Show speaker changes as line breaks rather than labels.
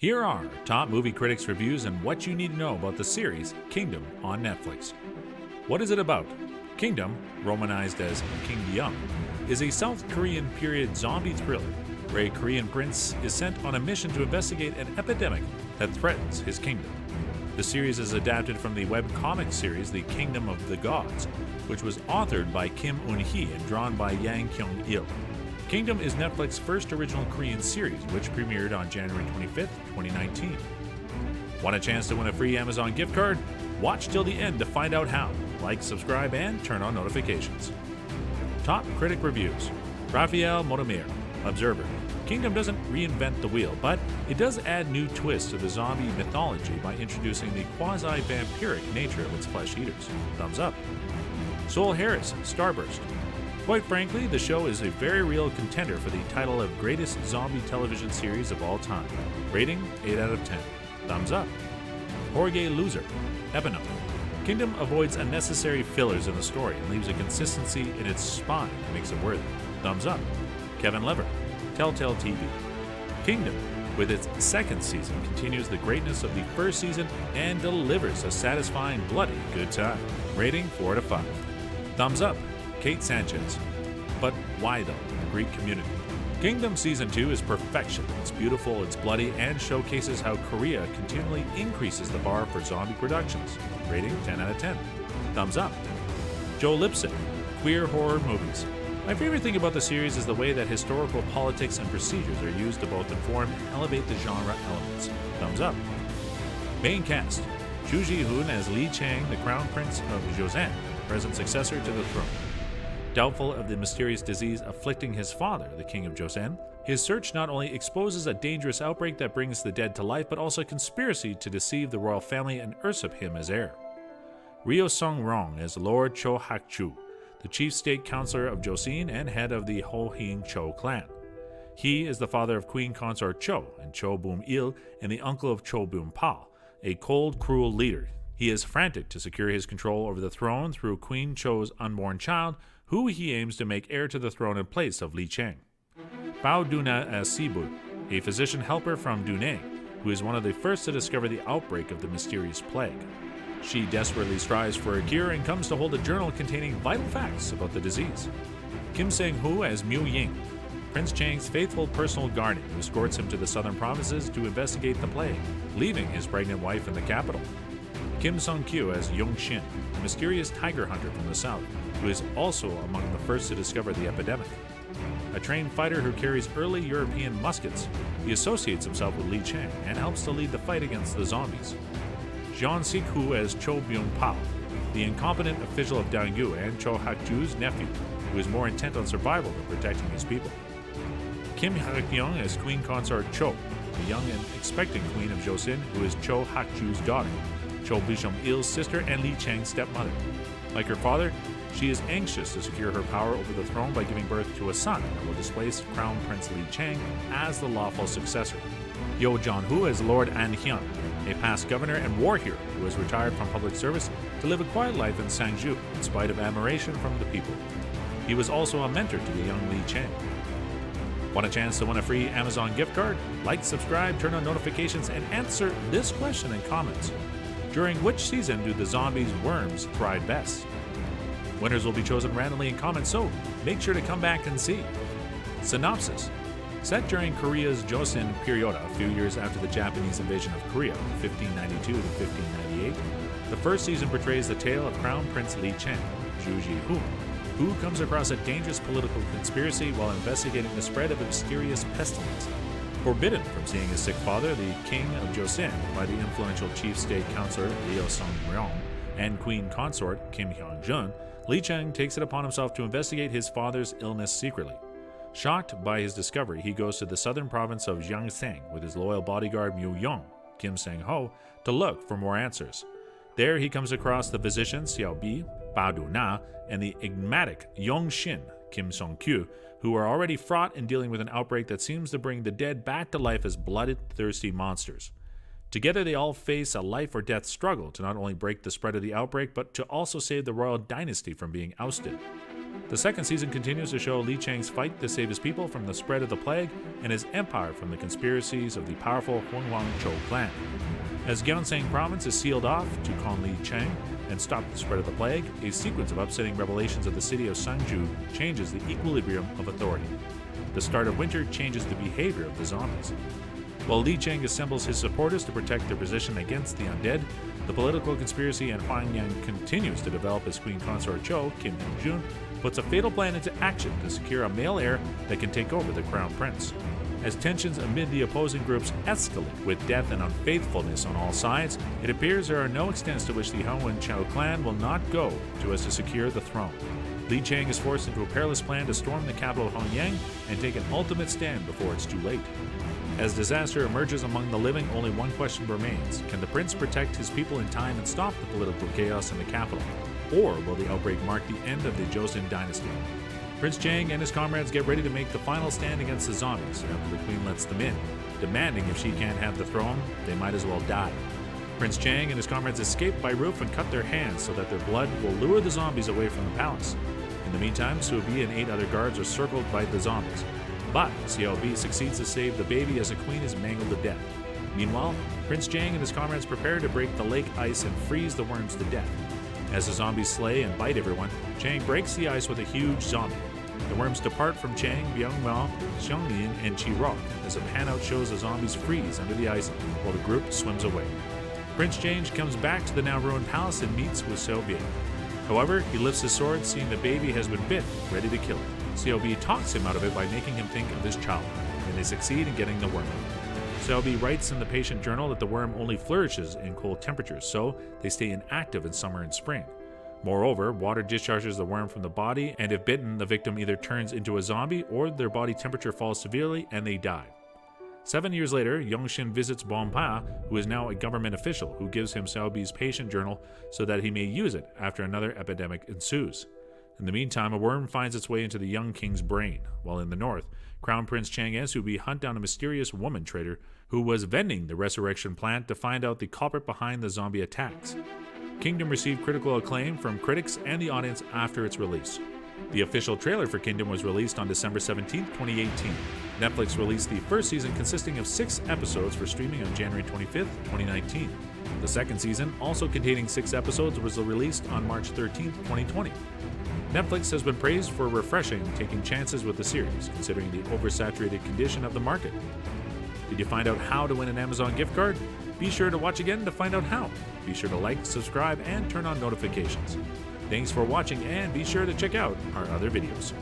Here are top movie critics' reviews and what you need to know about the series Kingdom on Netflix. What is it about? Kingdom, romanized as Kingdom, is a South Korean period zombie thriller where a Korean prince is sent on a mission to investigate an epidemic that threatens his kingdom. The series is adapted from the web comic series The Kingdom of the Gods, which was authored by Kim Eun-hee and drawn by Yang Kyung-il. Kingdom is Netflix's first original Korean series, which premiered on January 25th, 2019. Want a chance to win a free Amazon gift card? Watch till the end to find out how. Like, subscribe, and turn on notifications. Top critic reviews Rafael Motamayor, Observer. Kingdom doesn't reinvent the wheel, but it does add new twists to the zombie mythology by introducing the quasi vampiric nature of its flesh eaters. Thumbs up. Soul Harris, Starburst. Quite frankly, the show is a very real contender for the title of greatest zombie television series of all time. Rating 8 out of 10. Thumbs up. Jorge Loser, Espinof. Kingdom avoids unnecessary fillers in the story and leaves a consistency in its spine that makes it worthy. Thumbs up. Kevin Lever, Telltale TV. Kingdom, with its second season, continues the greatness of the first season and delivers a satisfying, bloody good time. Rating 4 to 5. Thumbs up. Kate Sanchez. But why though, in the Greek community? Kingdom Season 2 is perfection. It's beautiful, it's bloody, and showcases how Korea continually increases the bar for zombie productions. Rating 10 out of 10. Thumbs up. Joe Lipson, Queer Horror Movies. My favorite thing about the series is the way that historical politics and procedures are used to both inform and elevate the genre elements. Thumbs up. Main cast Ju Ji Hoon as Lee Chang, the Crown Prince of Joseon, present successor to the throne. Doubtful of the mysterious disease afflicting his father, the king of Joseon, his search not only exposes a dangerous outbreak that brings the dead to life, but also a conspiracy to deceive the royal family and usurp him as heir. Ryu Seung Ryong as Lord Cho Hak Ju, the chief state counselor of Joseon and head of the Ho Hing Cho clan. He is the father of Queen Consort Cho and Cho Boom Il and the uncle of Cho Boom Pa, a cold, cruel leader. He is frantic to secure his control over the throne through Queen Cho's unborn child, who he aims to make heir to the throne in place of Li Cheng. Bae Doona as Sibu, a physician helper from Duneng, who is one of the first to discover the outbreak of the mysterious plague. She desperately strives for a cure and comes to hold a journal containing vital facts about the disease. Kim Sang Ho as Mu Ying, Prince Chang's faithful personal guardian who escorts him to the southern provinces to investigate the plague, leaving his pregnant wife in the capital. Kim Sung Kyu as Yong Shin, a mysterious tiger hunter from the south, who is also among the first to discover the epidemic. A trained fighter who carries early European muskets, he associates himself with Lee Chang and helps to lead the fight against the zombies. Jeon Seok Ho as Cho Byung Pao, the incompetent official of Dangyu and Cho Hak-ju's nephew, who is more intent on survival than protecting his people. Kim Hak-young as Queen Consort Cho, the young and expectant queen of Joseon, who is Cho Hak-ju's daughter, Cho Bisham Il's sister and Lee Chang's stepmother. Like her father, she is anxious to secure her power over the throne by giving birth to a son that will displace Crown Prince Lee Chang as the lawful successor. Yo John Hu is Lord Ahn Hyeon, a past governor and war hero who has retired from public service to live a quiet life in Sangju in spite of admiration from the people. He was also a mentor to the young Lee Chang. Want a chance to win a free Amazon gift card? Like, subscribe, turn on notifications, and answer this question in comments. During which season do the zombies' worms thrive best? Winners will be chosen randomly in comments, so make sure to come back and see. Synopsis Set during Korea's Joseon period, a few years after the Japanese invasion of Korea, 1592 to 1598, the first season portrays the tale of Crown Prince Lee Chang, Ju Ji Hoon, who comes across a dangerous political conspiracy while investigating the spread of a mysterious pestilence. Forbidden from seeing his sick father, the king of Joseon, by the influential chief state counselor Ryu Seung Ryong and queen consort Kim Hyun Jun, Lee Chang takes it upon himself to investigate his father's illness secretly. Shocked by his discovery, he goes to the southern province of Gyeongsang with his loyal bodyguard Mu Yong, Kim Sang Ho, to look for more answers. There he comes across the physician Xiao Bi, Ba Du Na, and the enigmatic Yong Shin, Kim Sung Kyu, who are already fraught in dealing with an outbreak that seems to bring the dead back to life as blooded, thirsty monsters. Together, they all face a life or death struggle to not only break the spread of the outbreak, but to also save the royal dynasty from being ousted. The second season continues to show Lee Chang's fight to save his people from the spread of the plague and his empire from the conspiracies of the powerful Huang Chou clan. As Gyeongsang province is sealed off to Kon Li Chang and stop the spread of the plague, a sequence of upsetting revelations of the city of Sangju changes the equilibrium of authority. The start of winter changes the behavior of the zombies. While Lee Chang assembles his supporters to protect their position against the undead, the political conspiracy in Hwangyang continues to develop as Queen Consort Cho, Kim Jong-jun, puts a fatal plan into action to secure a male heir that can take over the crown prince. As tensions amid the opposing groups escalate with death and unfaithfulness on all sides, it appears there are no extents to which the Hongwen Chao clan will not go to as to secure the throne. Lee Chang is forced into a perilous plan to storm the capital of Hanyang and take an ultimate stand before it's too late. As disaster emerges among the living, only one question remains Can the prince protect his people in time and stop the political chaos in the capital? Or will the outbreak mark the end of the Joseon dynasty? Prince Chang and his comrades get ready to make the final stand against the zombies after the queen lets them in, demanding if she can't have the throne, they might as well die. Prince Chang and his comrades escape by roof and cut their hands so that their blood will lure the zombies away from the palace. In the meantime, Seobi and eight other guards are circled by the zombies. But CLB succeeds to save the baby as the queen is mangled to death. Meanwhile, Prince Chang and his comrades prepare to break the lake ice and freeze the worms to death. As the zombies slay and bite everyone, Chang breaks the ice with a huge zombie. The worms depart from Chang, Byungmao, Xianglin, and Chi-Rock as a pan-out shows the zombies freeze under the ice while the group swims away. Prince Chang comes back to the now ruined palace and meets with Seobi. However, he lifts his sword, seeing the baby has been bit, ready to kill it. CLB talks him out of it by making him think of his child, and they succeed in getting the worm out. CLB writes in the patient journal that the worm only flourishes in cold temperatures, so they stay inactive in summer and spring. Moreover, water discharges the worm from the body, and if bitten, the victim either turns into a zombie or their body temperature falls severely and they die. Seven years later, Yongshin visits Bompa, who is now a government official, who gives him Xiaobi's patient journal so that he may use it after another epidemic ensues. In the meantime, a worm finds its way into the young king's brain, while in the north, Crown Prince Chang Esubi hunt down a mysterious woman trader who was vending the resurrection plant to find out the culprit behind the zombie attacks. Kingdom received critical acclaim from critics and the audience after its release. The official trailer for Kingdom was released on December 17, 2018. Netflix released the first season consisting of six episodes for streaming on January 25, 2019. The second season, also containing six episodes, was released on March 13, 2020. Netflix has been praised for refreshing taking chances with the series, considering the oversaturated condition of the market. Did you find out how to win an Amazon gift card? Be sure to watch again to find out how. Be sure to like, subscribe, and turn on notifications. Thanks for watching, and be sure to check out our other videos.